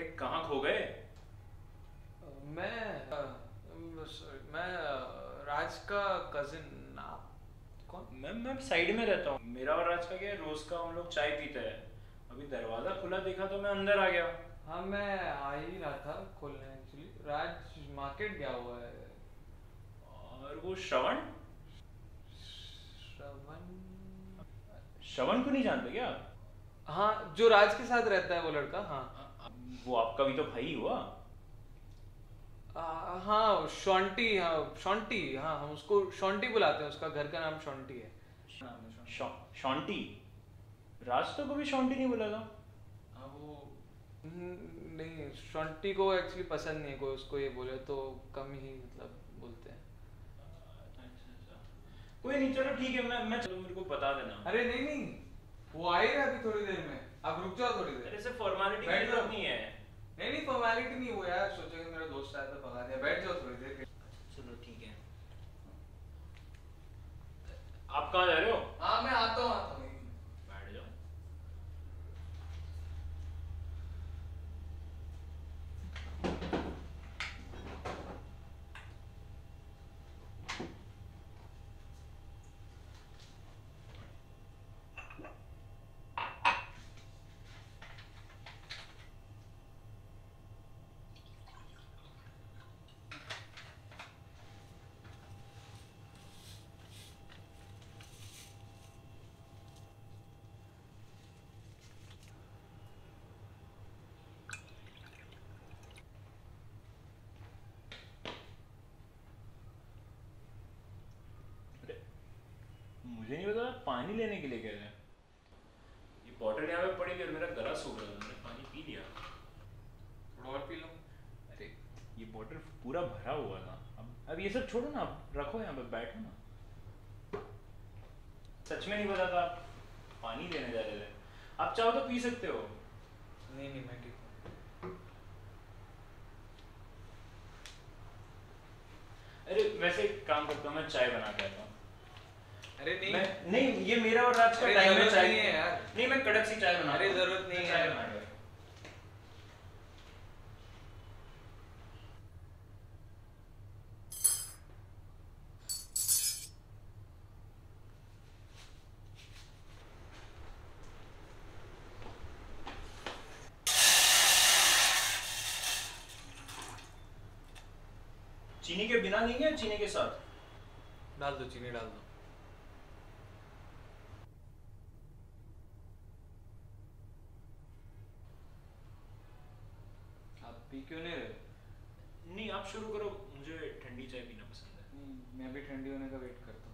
अरे कहाँ खो गए? मैं मैं राज का कजिन आप कौन? मैं मैं साइड में रहता हूँ। मेरा और राज का क्या है? रोज का हम लोग चाय पीते हैं। अभी दरवाज़ा खुला देखा तो मैं अंदर आ गया। हाँ मैं आ ही रहा था खोलने एक्चुअली राज मार्केट गया हुआ है। और वो श्रवण? श्रवण? श्रवण को नहीं जानते क्या? हाँ जो राज के साथ रहता है वो लड़का हाँ। वो आपका भी तो भाई हुआ। आ, हाँ शॉन्टी हाँ शॉन्टी हाँ हम उसको शॉन्टी बुलाते हैं उसका घर का नाम शॉन्टी है। शॉन्टी? राज तो कभी शॉन्टी नहीं बोला था। हाँ वो हम्म, नहीं शॉन्टी को एक्चुअली पसंद नहीं है कोई उसको ये बोले तो कम ही मतलब बोलते हैं। कोई नहीं चलो ठीक है मैं मैं चलो मेरे को बता देना। अरे नहीं नहीं वो आ ही अभी थोड़ी देर में। आप रुक जाओ थोड़ी देर। ऐसे फॉर्मेलिटी नहीं है। नहीं नहीं फॉर्मेलिटी नहीं वो यार सोचेगा मेरा दोस्त आया तो भगा दिया। बैठ जाओ थोड़ी देर चलो ठीक है आप कहाँ जा रहे हो हाँ मैं आता हूँ आता हूँ बैठ जाओ अरे, मुझे नहीं पता पानी लेने के लिए कह रहे हैं। ये बॉटल यहाँ पे पड़ी थी और मेरा गला सूख रहा था मैंने पानी पी लिया। थोड़ा और पी लो? अरे ये बॉटल पूरा भरा हुआ था। अब अब ये सब छोड़ो ना रखो यहाँ पे बैठो ना। सच में नहीं पता था आप पानी लेने जा रहे थे। आप चाहो तो पी सकते हो। नहीं नहीं मैं ठीक हूँ। अरे वैसे एक काम करता हूँ मैं चाय बना के आता हूँ। अरे नहीं। मैं नहीं ये मेरा और राज का टाइम है चाय। नहीं है यार। नहीं मैं कड़क सी चाय बना अरे ज़रूरत नहीं चाय है। बना चीनी के बिना लेंगे या चीनी के साथ? डाल दो चीनी डाल दो आप पी क्यों नहीं रहे? नहीं आप शुरू करो मुझे ठंडी चाय पीना पसंद है। नहीं मैं भी ठंडी होने का वेट करता